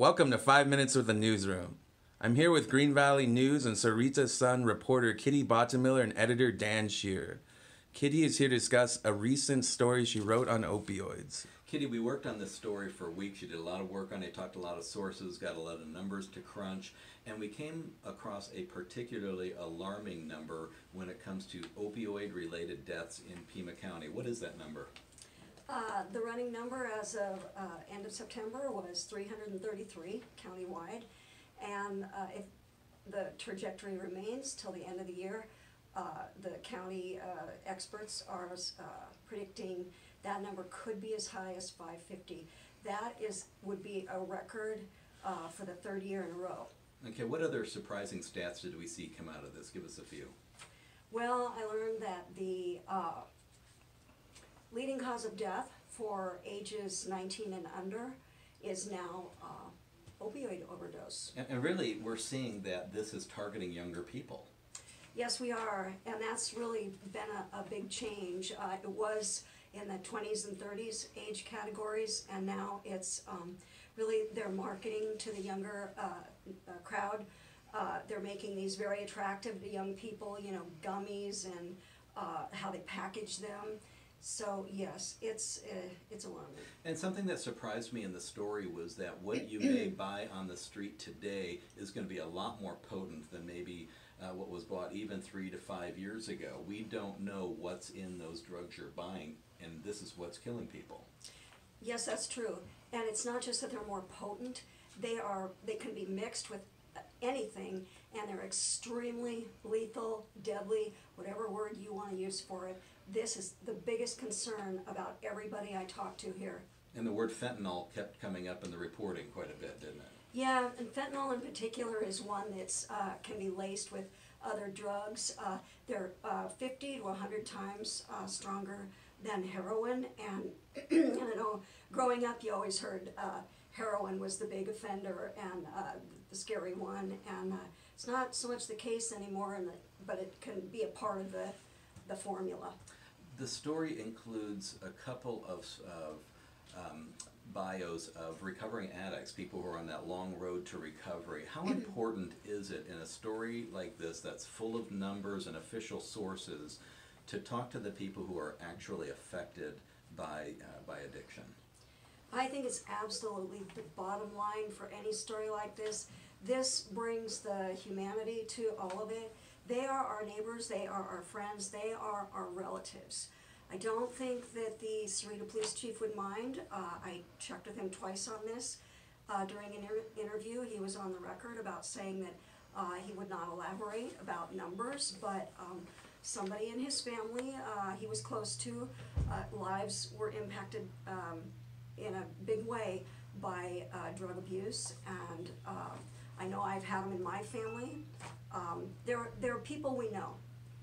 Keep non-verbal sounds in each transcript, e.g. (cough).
Welcome to Five Minutes with the Newsroom. I'm here with Green Valley News and Sahuarita Sun reporter Kitty Bottemiller and editor Dan Shearer. Kitty is here to discuss a recent story she wrote on opioids. Kitty, we worked on this story for weeks. You did a lot of work on it, talked to a lot of sources, got a lot of numbers to crunch, and we came across a particularly alarming number when it comes to opioid related deaths in Pima County. What is that number? Uh, the running number as of uh, end of September was 333 countywide, and uh, if the trajectory remains till the end of the year, uh, the county uh, experts are uh, predicting that number could be as high as 550. That is would be a record uh, for the third year in a row. Okay, what other surprising stats did we see come out of this? Give us a few. Well, I learned that the uh, leading cause of death for ages 19 and under is now uh, opioid overdose. And, and really, we're seeing that this is targeting younger people. Yes, we are, and that's really been a, a big change. Uh, it was in the 20s and 30s age categories, and now it's um, really they're marketing to the younger uh, uh, crowd. Uh, they're making these very attractive to young people, you know, gummies and uh, how they package them. So yes, it's uh, it's alarming. And something that surprised me in the story was that what you may (clears throat) buy on the street today is going to be a lot more potent than maybe uh, what was bought even three to five years ago. We don't know what's in those drugs you're buying, and this is what's killing people. Yes, that's true. And it's not just that they're more potent, they are they can be mixed with anything and they're extremely lethal, deadly, whatever word you want to use for it. This is the biggest concern about everybody I talk to here. And the word fentanyl kept coming up in the reporting quite a bit, didn't it? Yeah, and fentanyl in particular is one that's uh, can be laced with other drugs. Uh, they're uh, 50 to 100 times uh, stronger than heroin. And (clears throat) I know growing up, you always heard uh, heroin was the big offender and uh, the scary one. And uh, it's not so much the case anymore, and but it can be a part of the the formula. The story includes a couple of, of um, bios of recovering addicts, people who are on that long road to recovery. How important is it in a story like this that's full of numbers and official sources to talk to the people who are actually affected by, uh, by addiction? I think it's absolutely the bottom line for any story like this. This brings the humanity to all of it. They are our neighbors, they are our friends, they are our relatives. I don't think that the Sahuarita police chief would mind. Uh, I checked with him twice on this. Uh, during an inter- interview, he was on the record about saying that uh, he would not elaborate about numbers, but um, somebody in his family uh, he was close to, uh, lives were impacted um, in a big way by uh, drug abuse, and uh, I know I've had them in my family. Um, there, there are people we know,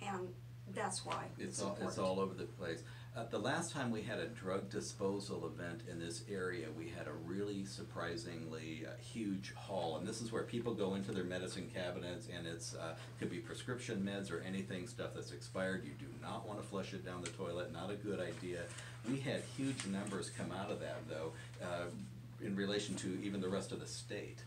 and that's why it's, It's all, important. it's all over the place. Uh, the last time we had a drug disposal event in this area, we had a really surprisingly uh, huge haul. And this is where people go into their medicine cabinets and it's, uh, could be prescription meds or anything, stuff that's expired. You do not want to flush it down the toilet, not a good idea. We had huge numbers come out of that though, uh, in relation to even the rest of the state.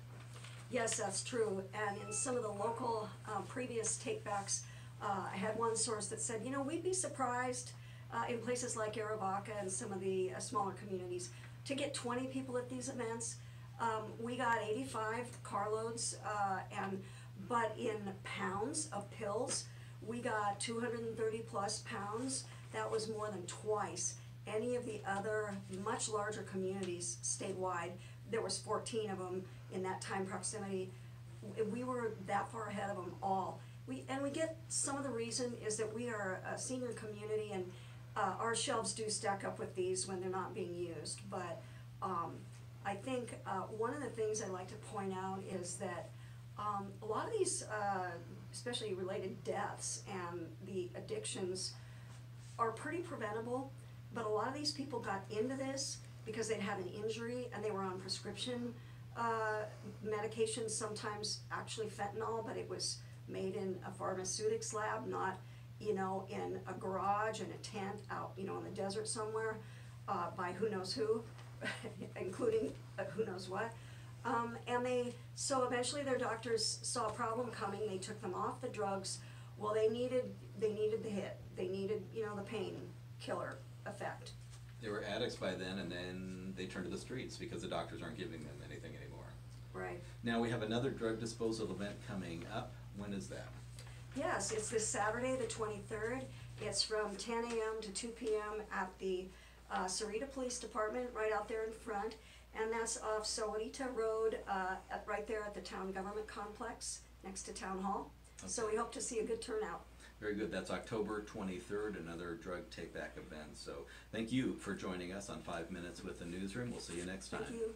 Yes, that's true. And in some of the local uh, previous takebacks, uh, I had one source that said, you know, we'd be surprised uh, in places like Arivaca and some of the uh, smaller communities to get 20 people at these events. Um, we got 85 carloads, uh, and but in pounds of pills, we got 230 plus pounds. That was more than twice any of the other much larger communities statewide. There was 14 of them in that time proximity. We were that far ahead of them all. We, and we get, some of the reason is that we are a senior community and uh, our shelves do stack up with these when they're not being used. But um, I think uh, one of the things I'd like to point out is that um, a lot of these, uh, especially related deaths and the addictions, are pretty preventable, but a lot of these people got into this because they'd had an injury and they were on prescription uh, medications, sometimes actually fentanyl, but it was made in a pharmaceutics lab, not, you know, in a garage, in a tent out, you know, in the desert somewhere, uh, by who knows who, (laughs) including uh, who knows what. Um, and they, so eventually their doctors saw a problem coming, they took them off the drugs. Well, they needed, they needed the hit, they needed, you know, the pain killer effect. They were addicts by then, and then they turned to the streets because the doctors aren't giving them anything anymore. Right. Now, we have another drug disposal event coming up. When is that? Yes, it's this Saturday, the twenty-third. It's from ten AM to two PM at the, uh, Sahuarita Police Department, right out there in front. And that's off Sahuarita Road, uh, at, right there at the Town Government Complex, next to Town Hall. So we hope to see a good turnout. Very good. That's October 23rd, another drug take back event. So thank you for joining us on Five Minutes with the Newsroom. We'll see you next time. Thank you.